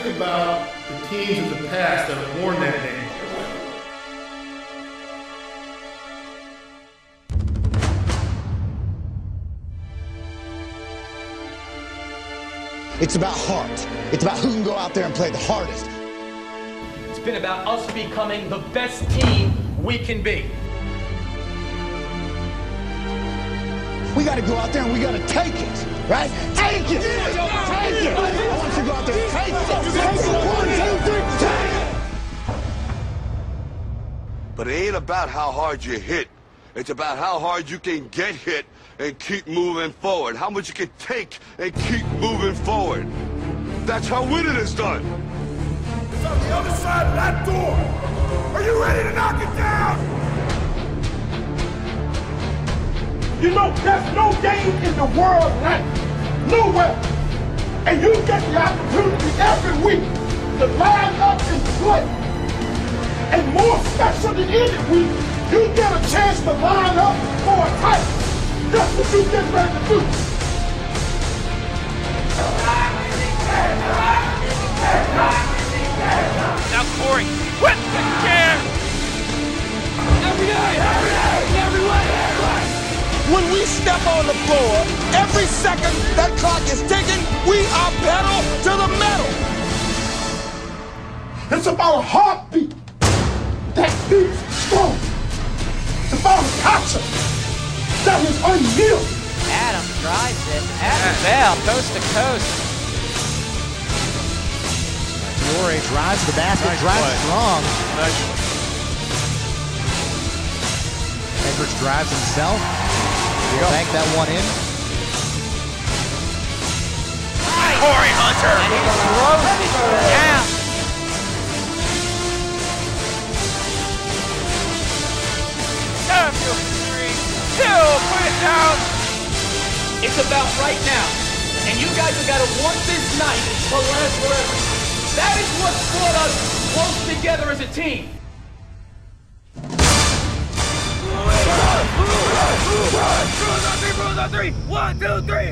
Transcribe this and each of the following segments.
think about the teams of the past that have worn that name. It's about heart. It's about who can go out there and play the hardest. It's been about us becoming the best team we can be. We got to go out there and we got to take it, right? Take it! But it ain't about how hard you hit. It's about how hard you can get hit and keep moving forward. How much you can take and keep moving forward. That's how winning is done. It's on the other side of that door. Are you ready to knock it down? You know, there's no game in the world like nowhere. And you get the opportunity every week to And more special than any week, you get a chance to line up for a title. That's what you get ready to do. Now Corey, quit the chair! Every day! Every day! Every way! When we step on the floor, every second that clock is ticking, we are pedal to the metal. It's about a heartbeat that beats strong. It's about a passion that is unyielding. Adam drives it. Adam Bell, coast to coast. Fiore drives the basket, Nice drives play. strong. Nice. Hendricks drives himself. He'll bank that one in. Corey Hunter! And he throws it It's about right now. And you guys have got to want this night to last forever. That is what's brought us close together as a team. Bruise on three, bruise on three!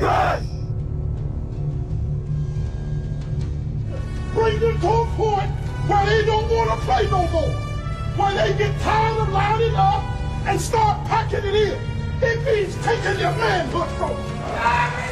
Bring them to a point where they don't want to play no more. Where they get tired of lining up and start packing it in. It means taking your manhood from them.